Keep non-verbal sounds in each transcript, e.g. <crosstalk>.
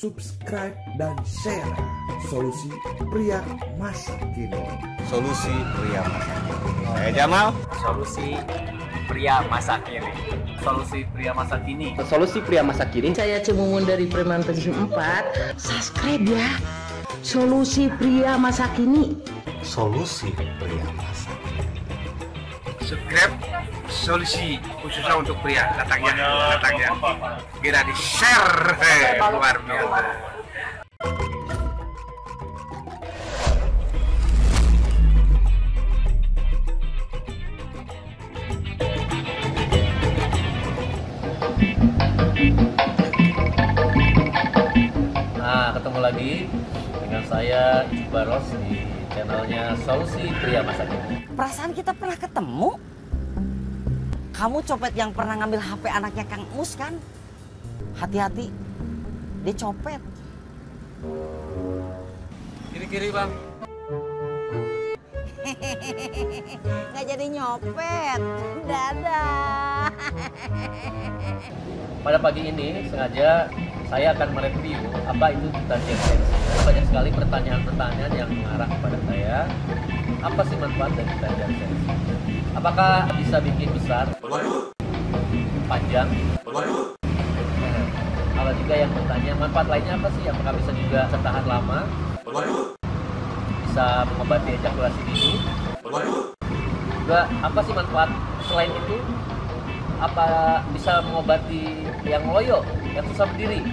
subscribe dan share solusi pria masa kini. Solusi pria masa kini. Saya Jamal? Solusi pria masa kini. Solusi pria masa kini. Solusi pria masa kini. Saya Cemumun dari Preman Pensiun 4 subscribe ya. Solusi pria masa kini. Solusi pria masa kini. Subscribe solusi khususnya untuk pria datang ya datang ya kira di share luar biasa Nah, ketemu lagi dengan saya Baros di channelnya Solusi Pria Masa Kini. Perasaan kita pernah ketemu. Kamu copet yang pernah ngambil HP anaknya Kang Mus kan? Hati-hati. Dia copet. Kiri-kiri bang. <laughs> Nggak jadi nyopet. Dadah. Pada pagi ini sengaja saya akan mereview apa itu sensi. Banyak sekali pertanyaan-pertanyaan yang mengarah kepada saya. Apa sih manfaat dari deterjen sensi? Apakah bisa bikin besar? Panjang? Kalau juga yang bertanya manfaat lainnya apa sih? Apakah bisa juga bertahan lama? Bisa mengobati ejakulasi dini? Juga apa sih manfaat selain itu? Apa bisa mengobati yang loyo, yang susah berdiri?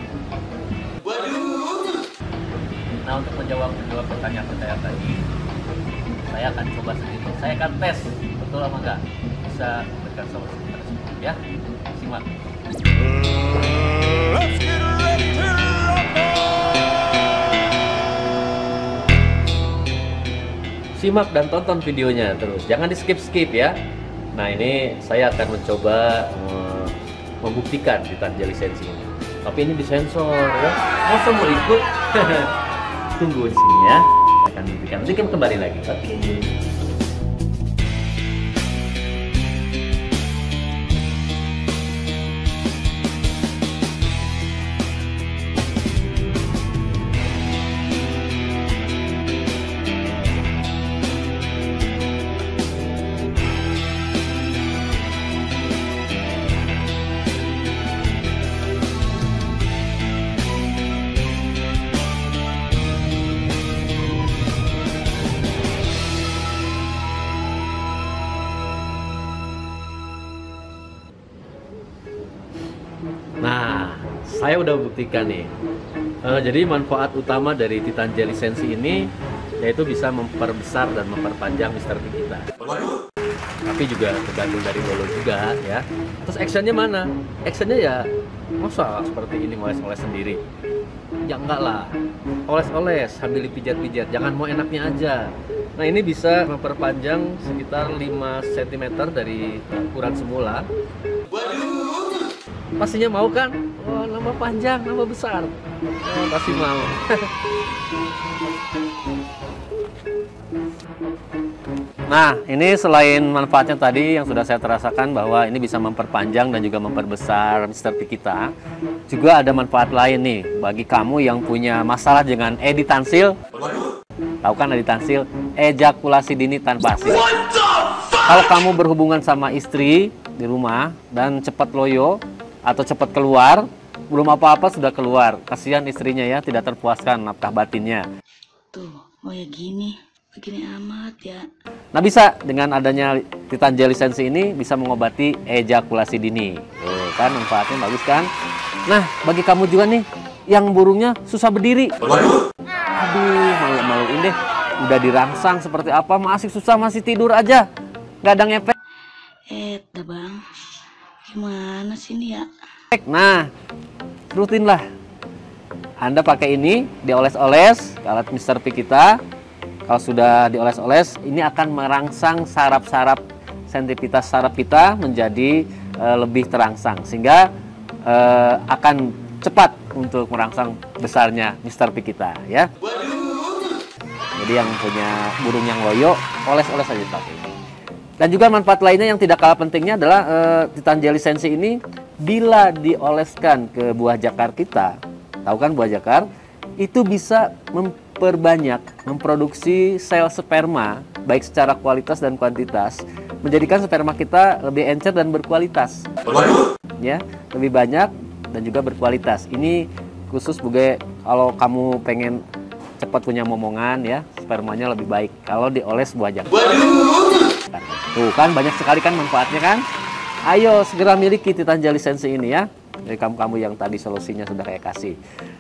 Nah untuk menjawab kedua pertanyaan-pertanyaan tadi, saya akan coba sendiri. Saya akan tes betul apa enggak bisa memberikan solusi kepada semua. Ya, simak. Simak dan tonton videonya terus, jangan di skip skip ya. Nah ini saya akan mencoba eh, membuktikan di tanja lisensi ini. Tapi ini disensor ya. Masa mau ikut? <laughs> Tunggu di sini ya. Kita kembali lagi. Oke. Nah, saya udah buktikan nih. Eh, jadi manfaat utama dari Titan Jelly Sensi ini yaitu bisa memperbesar dan memperpanjang. P kita. Tapi juga tergantung dari Lolo juga ya. Terus actionnya mana? Actionnya ya masa seperti ini ngoles-ngoles sendiri. Ya enggak lah. Oles-oles sambil dipijat-pijat. Jangan mau enaknya aja. Nah ini bisa memperpanjang sekitar 5 cm dari ukuran semula pastinya mau kan? Oh, nama panjang, nama besar. Oh, pasti mau. <laughs> nah, ini selain manfaatnya tadi yang sudah saya terasakan bahwa ini bisa memperpanjang dan juga memperbesar Mr. P kita. Juga ada manfaat lain nih bagi kamu yang punya masalah dengan editansil. Tahu kan editansil? Ejakulasi dini tanpa hasil. Kalau kamu berhubungan sama istri di rumah dan cepat loyo, atau cepat keluar, belum apa-apa sudah keluar. Kasihan istrinya ya, tidak terpuaskan nafkah batinnya. Tuh, oh ya gini, begini amat ya. Nah bisa dengan adanya Titan Jelly Sensi ini bisa mengobati ejakulasi dini. Tuh kan manfaatnya bagus kan? Nah bagi kamu juga nih yang burungnya susah berdiri. Aduh malu-maluin deh. Udah dirangsang seperti apa masih susah masih tidur aja. Gak ada ngepek. Eh, bang, gimana sih ini ya? Nah, rutin lah. Anda pakai ini, dioles-oles ke alat Mr. P kita. Kalau sudah dioles-oles, ini akan merangsang saraf-saraf sensitivitas saraf kita menjadi eh, lebih terangsang sehingga eh, akan cepat untuk merangsang besarnya Mr. P kita ya. Jadi yang punya burung yang loyo, oles-oles saja pakai. Dan juga manfaat lainnya yang tidak kalah pentingnya adalah eh, Titan Jelly Sensi ini bila dioleskan ke buah jakar kita tahu kan buah jakar? Itu bisa memperbanyak, memproduksi sel sperma, baik secara kualitas dan kuantitas, menjadikan sperma kita lebih encer dan berkualitas. Ya, lebih banyak dan juga berkualitas. Ini khusus buge kalau kamu pengen cepat punya momongan ya, spermanya lebih baik kalau dioles buah jakar. Tuh kan banyak sekali kan manfaatnya kan? Ayo segera miliki Titan Jelly Sensi ini ya. Dari kamu-kamu yang tadi solusinya sudah kayak kasih.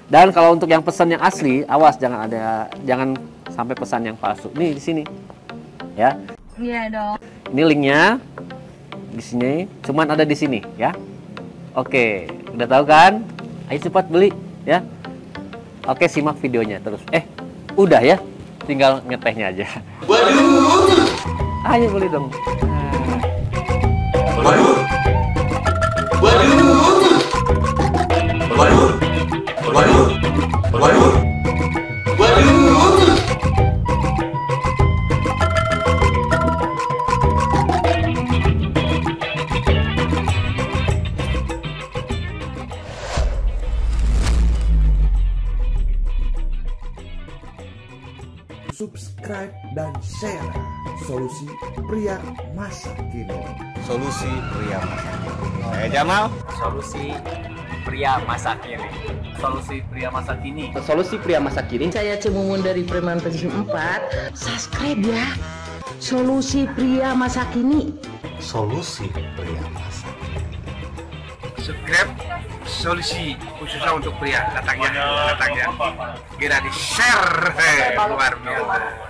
Dan kalau untuk yang pesan yang asli, awas jangan ada jangan sampai pesan yang palsu. Nih di sini. Ya. Iya dong. Ini linknya di sini, cuman ada di sini ya. Oke, udah tahu kan? Ayo cepat beli ya. Oke, simak videonya terus. Eh, udah ya. Tinggal ngetehnya aja. Ayo beli dong. Subscribe dan share solusi pria masa kini. Solusi pria masa kini. Saya Jamal. solusi pria masa kini solusi pria masa kini Solusi pria masa kini Saya Cemumun dari Preman Pensiun 4. Subscribe ya. Solusi pria masa kini. Solusi pria masa kini. subscribe solusi khususnya untuk pria. Datang ya datang ya kira di share luar biasa